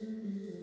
嗯嗯